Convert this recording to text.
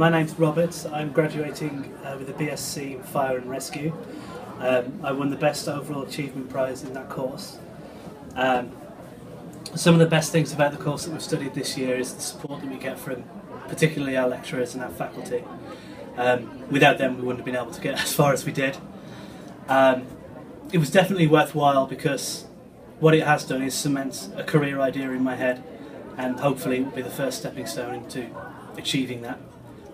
my name's Robert. I'm graduating uh, with a BSc in Fire and Rescue. Um, I won the Best Overall Achievement Prize in that course. Um, some of the best things about the course that we've studied this year is the support that we get from particularly our lecturers and our faculty. Um, without them, we wouldn't have been able to get as far as we did. Um, it was definitely worthwhile because what it has done is cement a career idea in my head and hopefully it will be the first stepping stone into achieving that.